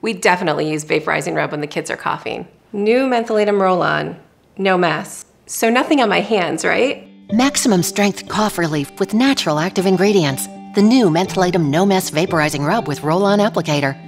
We definitely use vaporizing rub when the kids are coughing. New mentholatum roll on, no mess. So nothing on my hands, right? Maximum strength cough relief with natural active ingredients. The new mentholatum no mess vaporizing rub with roll on applicator.